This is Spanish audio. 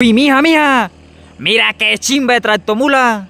Uy, mija, mija. Mira qué chimba de tractomula.